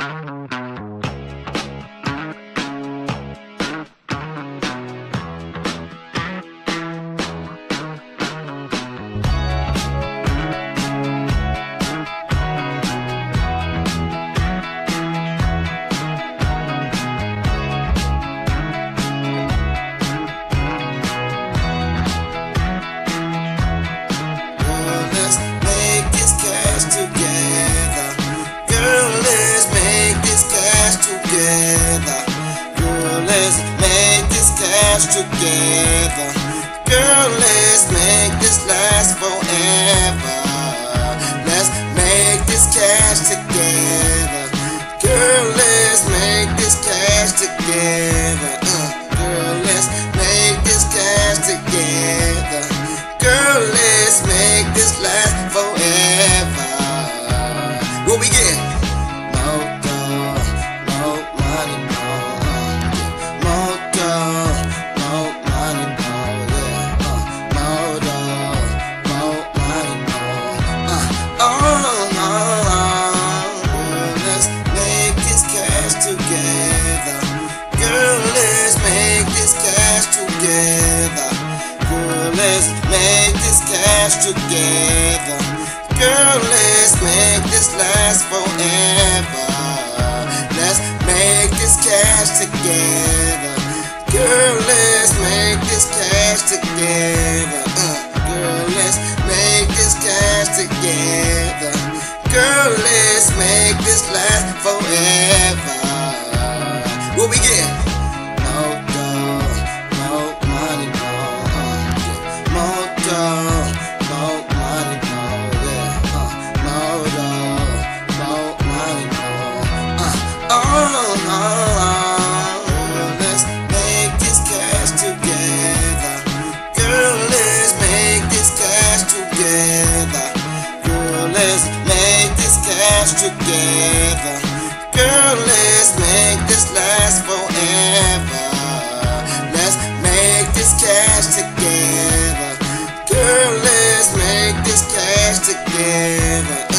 Girl, together. Girl, let's make this cash together. Girl, let's make this last forever. Let's make this cash together. Girl, let's make this cash together. Let's make this cash together. Girl, let's make this last forever. Let's make this cash together. Girl, let's make this cash together. Uh, girl, let's make this cash together. Girl, let's make this last forever. What we get? together. Girl, let's make this last forever. Let's make this cash together. Girl, let's make this cash together.